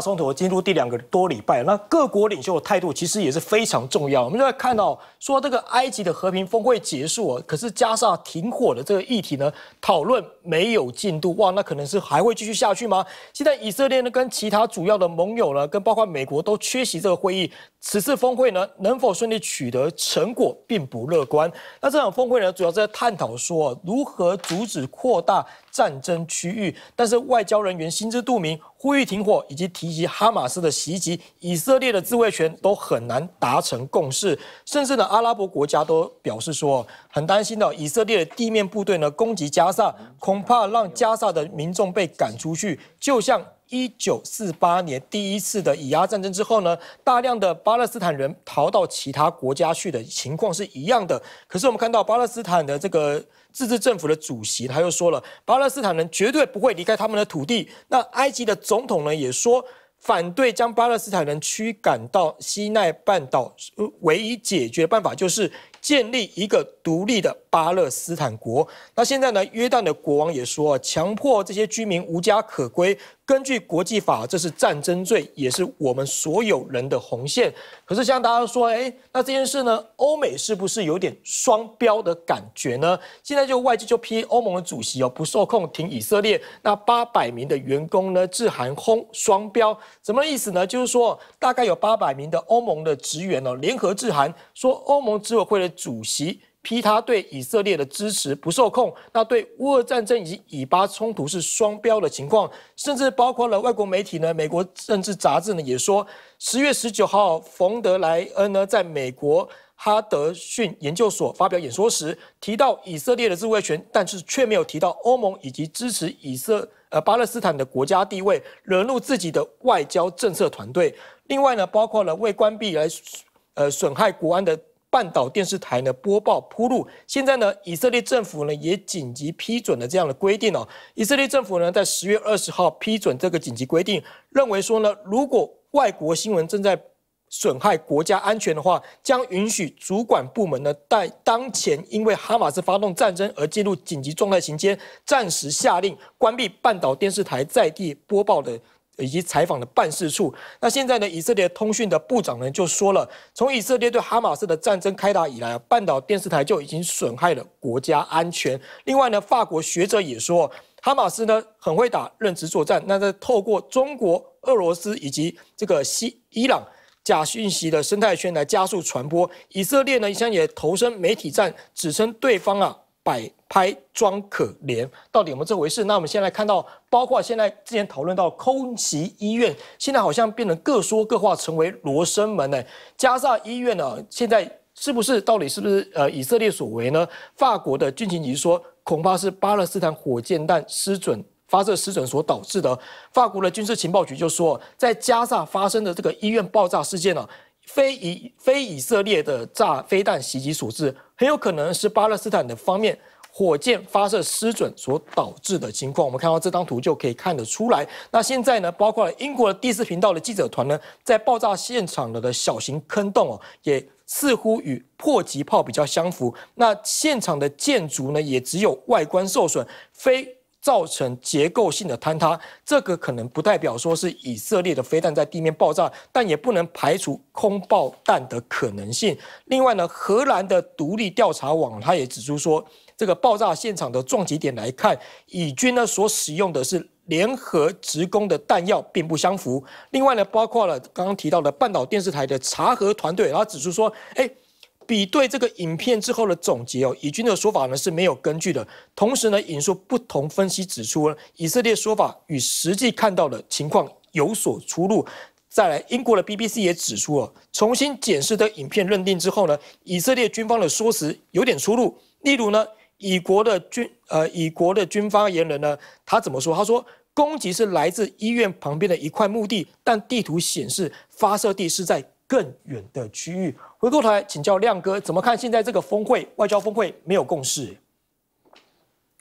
冲突进入第两个多礼拜，那各国领袖的态度其实也是非常重要。我们就在看到说，这个埃及的和平峰会结束，可是加沙停火的这个议题呢，讨论没有进度。哇，那可能是还会继续下去吗？现在以色列呢，跟其他主要的盟友呢，跟包括美国都缺席这个会议。此次峰会呢，能否顺利取得成果，并不乐观。那这场峰会呢，主要在探讨说如何阻止扩大。战争区域，但是外交人员心知肚明，呼吁停火以及提及哈马斯的袭击，以色列的自卫权都很难达成共识。甚至呢，阿拉伯国家都表示说，很担心的以色列的地面部队呢攻击加萨，恐怕让加萨的民众被赶出去，就像。一九四八年第一次的以阿战争之后呢，大量的巴勒斯坦人逃到其他国家去的情况是一样的。可是我们看到巴勒斯坦的这个自治政府的主席他又说了，巴勒斯坦人绝对不会离开他们的土地。那埃及的总统呢也说，反对将巴勒斯坦人驱赶到西奈半岛，唯一解决办法就是建立一个独立的巴勒斯坦国。那现在呢，约旦的国王也说，强迫这些居民无家可归。根据国际法，这是战争罪，也是我们所有人的红线。可是，像大家说，哎，那这件事呢，欧美是不是有点双标的感觉呢？现在就外界就批欧盟的主席哦，不受控停以色列，那八百名的员工呢，致函轰双标，什么意思呢？就是说，大概有八百名的欧盟的职员哦，联合致函说，欧盟执委会的主席。批他对以色列的支持不受控，那对乌俄战争以及以巴冲突是双标的情况，甚至包括了外国媒体呢，美国政治杂志呢也说，十月十九号，冯德莱恩呢在美国哈德逊研究所发表演说时，提到以色列的自卫权，但是却没有提到欧盟以及支持以色呃巴勒斯坦的国家地位，惹怒自己的外交政策团队。另外呢，包括了未关闭来呃损害国安的。半岛电视台呢播报铺路，现在呢，以色列政府呢也紧急批准了这样的规定哦。以色列政府呢在十月二十号批准这个紧急规定，认为说呢，如果外国新闻正在损害国家安全的话，将允许主管部门呢在当前因为哈马斯发动战争而进入紧急状态期间，暂时下令关闭半岛电视台在地播报的。以及采访的办事处。那现在呢？以色列通讯的部长呢就说了，从以色列对哈马斯的战争开打以来啊，半岛电视台就已经损害了国家安全。另外呢，法国学者也说，哈马斯呢很会打认知作战，那在透过中国、俄罗斯以及这个西伊朗假讯息的生态圈来加速传播。以色列呢，现在也投身媒体战，指称对方啊。摆拍装可怜，到底有没有这回事？那我们先来看到，包括现在之前讨论到空袭医院，现在好像变成各说各话，成为罗生门呢。加沙医院呢，现在是不是到底是不是呃以色列所为呢？法国的军情局说，恐怕是巴勒斯坦火箭弹失准发射失准所导致的。法国的军事情报局就说，在加沙发生的这个医院爆炸事件呢。非以非以色列的炸飞弹袭击所致，很有可能是巴勒斯坦的方面火箭发射失准所导致的情况。我们看到这张图就可以看得出来。那现在呢，包括了英国的第四频道的记者团呢，在爆炸现场的的小型坑洞哦，也似乎与迫击炮比较相符。那现场的建筑呢，也只有外观受损，非。造成结构性的坍塌，这个可能不代表说是以色列的飞弹在地面爆炸，但也不能排除空爆弹的可能性。另外呢，荷兰的独立调查网他也指出说，这个爆炸现场的撞击点来看，以军呢所使用的是联合职工的弹药并不相符。另外呢，包括了刚刚提到的半岛电视台的查核团队，然后指出说，哎。比对这个影片之后的总结哦，以军的说法呢是没有根据的。同时呢，引述不同分析指出呢，以色列说法与实际看到的情况有所出入。再来，英国的 BBC 也指出哦，重新检视的影片认定之后呢，以色列军方的说辞有点出入。例如呢，以国的军呃，以国的军发言人呢，他怎么说？他说，攻击是来自医院旁边的一块墓地，但地图显示发射地是在。更远的区域，回过头来请教亮哥，怎么看现在这个峰会外交峰会没有共识？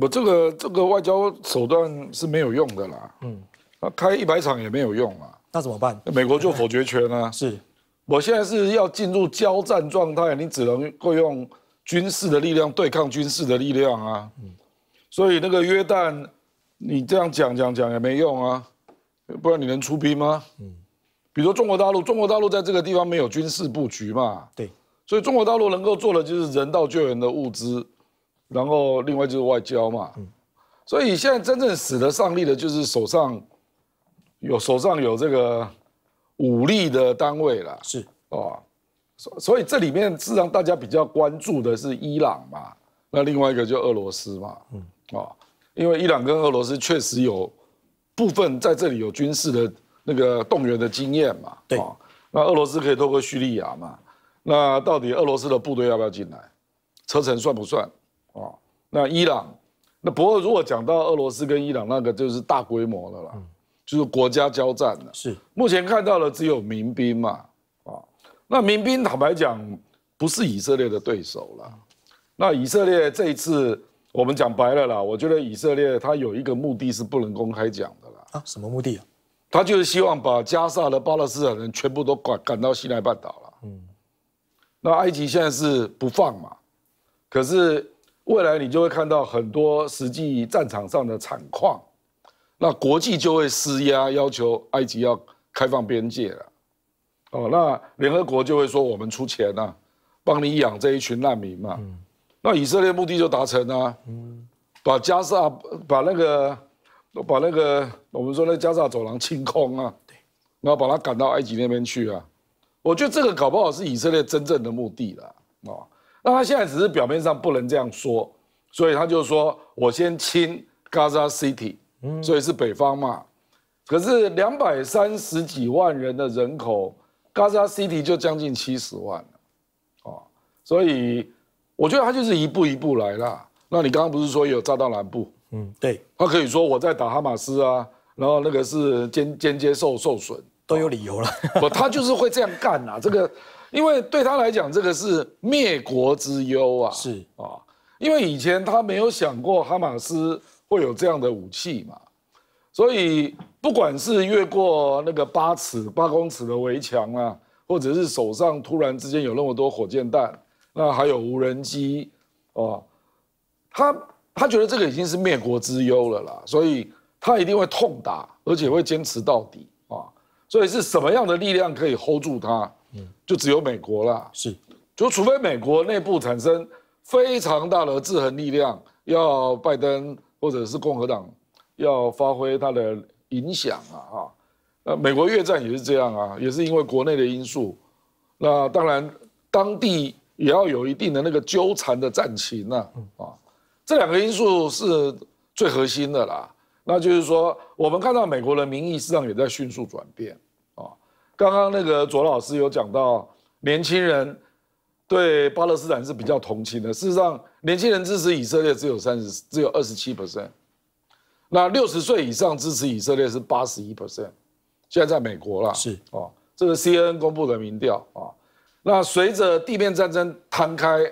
我这个这个外交手段是没有用的啦。嗯，那开一百场也没有用啊。那怎么办？美国就否决权啊。是，我现在是要进入交战状态，你只能够用军事的力量对抗军事的力量啊。嗯，所以那个约旦，你这样讲讲讲也没用啊。不然你能出兵吗？嗯，比如说中国大陆，中国大陆在这个地方没有军事布局嘛，对，所以中国大陆能够做的就是人道救援的物资，然后另外就是外交嘛，嗯，所以现在真正使得上力的就是手上有手上有这个武力的单位了，是。哦，所所以这里面事实上大家比较关注的是伊朗嘛，那另外一个就俄罗斯嘛，嗯。哦，因为伊朗跟俄罗斯确实有。部分在这里有军事的那个动员的经验嘛？对，那俄罗斯可以透过叙利亚嘛？那到底俄罗斯的部队要不要进来？车臣算不算？啊，那伊朗，那不过如果讲到俄罗斯跟伊朗那个就是大规模的了，就是国家交战了。是，目前看到的只有民兵嘛？啊，那民兵坦白讲不是以色列的对手了。那以色列这一次我们讲白了啦，我觉得以色列他有一个目的是不能公开讲的啦。啊，什么目的啊？他就是希望把加沙的巴勒斯坦人全部都赶赶到西奈半岛了。嗯，那埃及现在是不放嘛？可是未来你就会看到很多实际战场上的惨况，那国际就会施压，要求埃及要开放边界了。哦，那联合国就会说我们出钱呐，帮你养这一群难民嘛。嗯，那以色列目的就达成啊。嗯，把加沙把那个。把那个我们说那加沙走廊清空啊，对，然后把他赶到埃及那边去啊，我觉得这个搞不好是以色列真正的目的了啊。那他现在只是表面上不能这样说，所以他就说我先清 Gaza City，嗯，所以是北方嘛。可是两百三十几万人的人口，Gaza City 就将近七十万了，啊，所以我觉得他就是一步一步来啦。那你刚刚不是说有炸到南部？嗯，对，他可以说我在打哈马斯啊，然后那个是间间接受受损，都有理由了。不，他就是会这样干啊。这个，因为对他来讲，这个是灭国之忧啊。是啊，因为以前他没有想过哈马斯会有这样的武器嘛，所以不管是越过那个八尺八公尺的围墙啊，或者是手上突然之间有那么多火箭弹，那还有无人机哦，他。他觉得这个已经是灭国之忧了啦，所以他一定会痛打，而且会坚持到底啊！所以是什么样的力量可以 hold 住他？嗯，就只有美国啦。是，就除非美国内部产生非常大的制衡力量，要拜登或者是共和党要发挥他的影响啊！啊。呃美国越战也是这样啊，也是因为国内的因素。那当然，当地也要有一定的那个纠缠的战情呐，啊。这两个因素是最核心的啦，那就是说，我们看到美国的民意实际上也在迅速转变啊。刚刚那个左老师有讲到，年轻人对巴勒斯坦是比较同情的。事实上，年轻人支持以色列只有三十，只有二十七 percent。那六十岁以上支持以色列是八十一 percent。现在在美国了，是哦，这个 CNN 公布的民调啊。那随着地面战争摊开。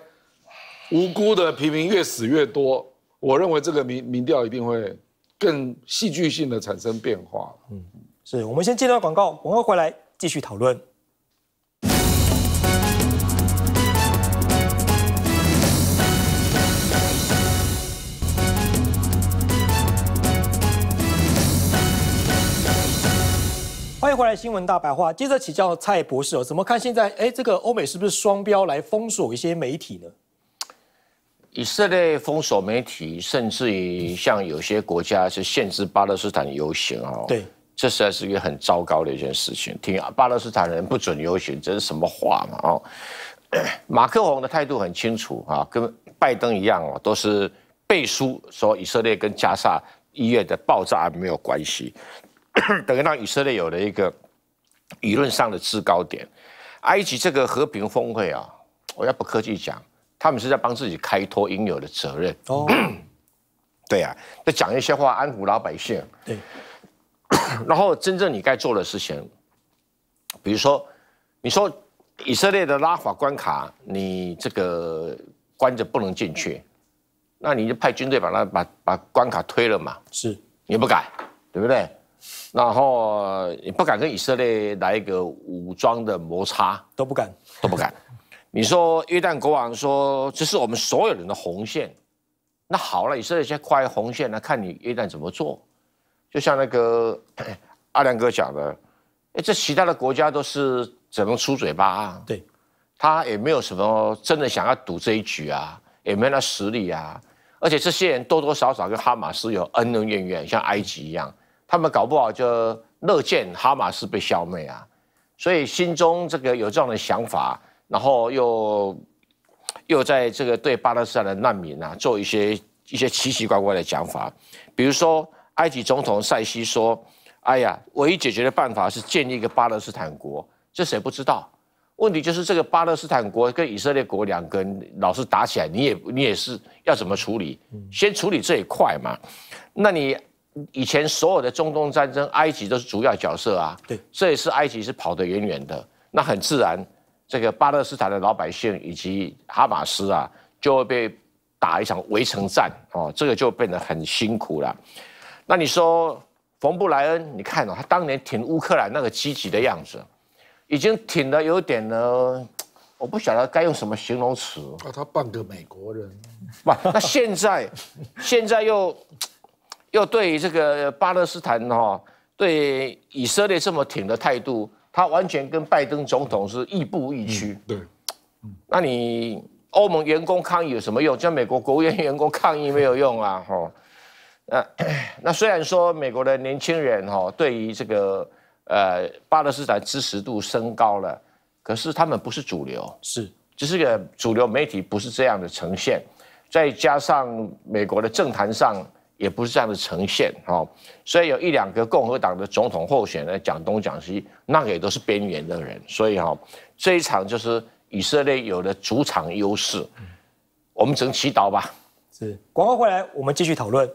无辜的平民越死越多，我认为这个民民调一定会更戏剧性的产生变化。嗯，是我们先接段广告，广告回来继续讨论。欢迎回来，新闻大白话。接着请教蔡博士哦，怎么看现在？哎，这个欧美是不是双标来封锁一些媒体呢？以色列封锁媒体，甚至于像有些国家是限制巴勒斯坦游行哦。对，这实在是一个很糟糕的一件事情。听巴勒斯坦人不准游行，这是什么话嘛？哦，马克宏的态度很清楚啊，跟拜登一样哦，都是背书说以色列跟加沙医院的爆炸没有关系，等于让以色列有了一个舆论上的制高点。埃及这个和平峰会啊，我要不客气讲。他们是在帮自己开脱应有的责任哦，对呀，在讲一些话安抚老百姓。对，然后真正你该做的事情，比如说，你说以色列的拉法关卡，你这个关着不能进去，那你就派军队把它把把关卡推了嘛。是，你不敢，对不对？然后你不敢跟以色列来一个武装的摩擦，都不敢，都不敢。你说约旦国王说这是我们所有人的红线，那好了，以色列先跨越红线，那看你约旦怎么做。就像那个 阿良哥讲的，哎，这其他的国家都是只能出嘴巴啊，对，他也没有什么真的想要赌这一局啊，也没那实力啊，而且这些人多多少少跟哈马斯有恩恩怨怨，像埃及一样，他们搞不好就乐见哈马斯被消灭啊，所以心中这个有这样的想法，然后又又在这个对巴勒斯坦的难民啊做一些一些奇奇怪怪的讲法，比如说埃及总统塞西说。哎呀，唯一解决的办法是建立一个巴勒斯坦国，这谁不知道？问题就是这个巴勒斯坦国跟以色列国两个人老是打起来，你也你也是要怎么处理？先处理这一块嘛。那你以前所有的中东战争，埃及都是主要角色啊。对，这也是埃及是跑得远远的。那很自然，这个巴勒斯坦的老百姓以及哈马斯啊，就会被打一场围城战哦，这个就变得很辛苦了。那你说？冯布莱恩，你看哦，他当年挺乌克兰那个积极的样子，已经挺的有点呢，我不晓得该用什么形容词。啊，他半个美国人。不，那现在现在又又对这个巴勒斯坦哈，对以色列这么挺的态度，他完全跟拜登总统是亦步亦趋。对，那你欧盟员工抗议有什么用？叫美国国务院员工抗议没有用啊，哈。那那虽然说美国的年轻人哈对于这个呃巴勒斯坦支持度升高了，可是他们不是主流，是只是个主流媒体不是这样的呈现，再加上美国的政坛上也不是这样的呈现哈，所以有一两个共和党的总统候选人讲东讲西，那个也都是边缘的人，所以哈这一场就是以色列有了主场优势，我们只能祈祷吧。是广告回来，我们继续讨论。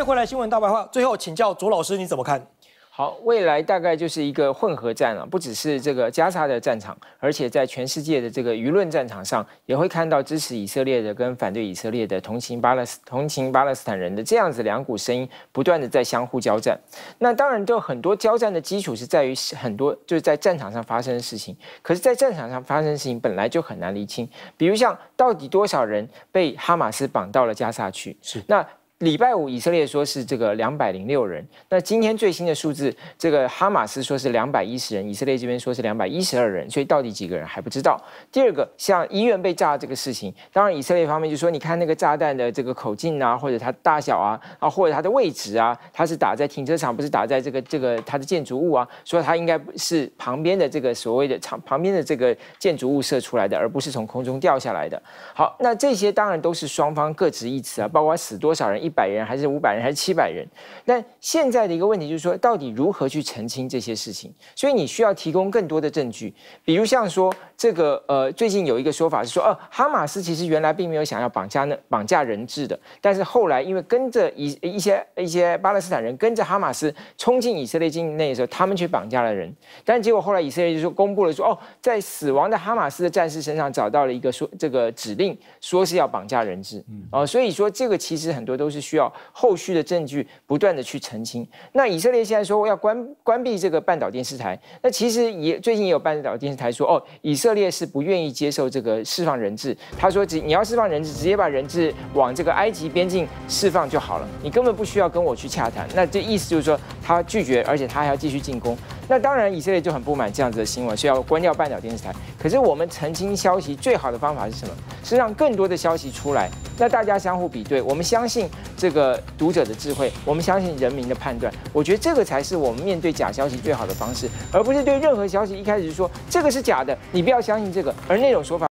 迎回来，新闻大白话。最后请教左老师，你怎么看？好，未来大概就是一个混合战了，不只是这个加沙的战场，而且在全世界的这个舆论战场上，也会看到支持以色列的跟反对以色列的、同情巴勒斯 同情巴勒斯坦人的这样子两股声音，不断的在相互交战。那当然，就很多交战的基础是在于很多就是在战场上发生的事情。可是，在战场上发生的事情本来就很难厘清，比如像到底多少人被哈马斯绑到了加沙去？是那。礼拜五，以色列说是这个两百零六人。那今天最新的数字，这个哈马斯说是两百一十人，以色列这边说是两百一十二人，所以到底几个人还不知道。第二个，像医院被炸这个事情，当然以色列方面就说，你看那个炸弹的这个口径啊，或者它大小啊，啊或者它的位置啊，它是打在停车场，不是打在这个这个它的建筑物啊，说它应该是旁边的这个所谓的场旁边的这个建筑物射出来的，而不是从空中掉下来的。好，那这些当然都是双方各执一词啊，包括死多少人一。百人还是五百人还是七百人？但现在的一个问题就是说，到底如何去澄清这些事情？所以你需要提供更多的证据，比如像说这个呃，最近有一个说法是说，哦，哈马斯其实原来并没有想要绑架那绑架人质的，但是后来因为跟着一一些一些巴勒斯坦人跟着哈马斯冲进以色列境内的时候，他们去绑架了人，但结果后来以色列就说公布了说，哦，在死亡的哈马斯的战士身上找到了一个说这个指令，说是要绑架人质，哦，所以说这个其实很多都是。需要后续的证据不断的去澄清。那以色列现在说要关关闭这个半岛电视台，那其实也最近也有半岛电视台说，哦，以色列是不愿意接受这个释放人质。他说，只你要释放人质，直接把人质往这个埃及边境释放就好了，你根本不需要跟我去洽谈。那这意思就是说，他拒绝，而且他还要继续进攻。那当然，以色列就很不满这样子的新闻，是要关掉半岛电视台。可是我们澄清消息最好的方法是什么？是让更多的消息出来，那大家相互比对。我们相信这个读者的智慧，我们相信人民的判断。我觉得这个才是我们面对假消息最好的方式，而不是对任何消息一开始就说这个是假的，你不要相信这个。而那种说法。